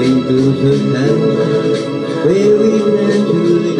Winters of heaven, where we naturally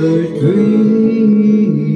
dream.